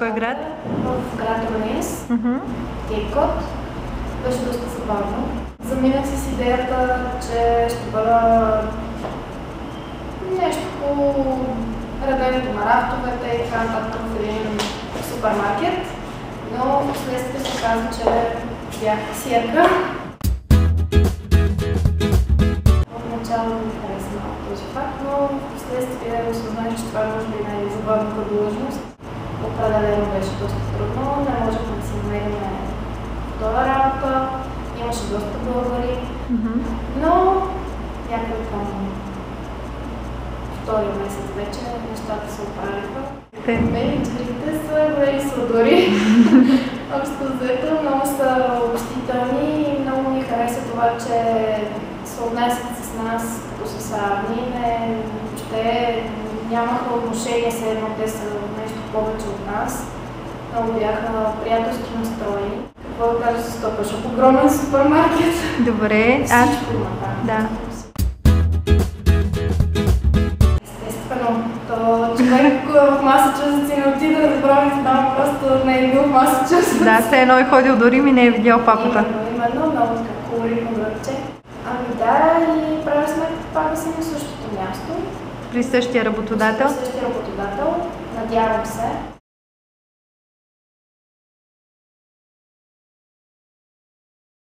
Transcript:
кой град? В град Ронес, Мгм. Кейпкот. Беше доста забавно. Заминах с идеята, че ще бъда нещо по реденето на рафтовете и така нататък в един супермаркет, но в последствие се оказа, че бях касиерка. Хареса малко този факт, но в последствие осъзнах, че това е може би най-забавната длъжност. Определено беше доста трудно, не можехме да си намерим втора работа, имаше доста българи, но някъде към втория месец вече нещата се оправиха. Те. Менеджерите са големи сладори. Общо взето много са общителни и много ми хареса това, че се отнасят с нас равни. Не, въобще нямаха отношение с едно, те са нещо повече от нас. Много бяха приятелски настроени. Какво да кажа с защото огромен супермаркет. Добре. Всичко има там. Да. Естествено, то човек в Масачузетс и не отиде да там, просто не е бил в Масачузетс. Да, все едно е ходил до Рим и не е видял папата. Именно, именно, много така колоритно градче. Ами да, и правя сметка пак да съм на същото място. При същия работодател. Същия работодател, надявам се.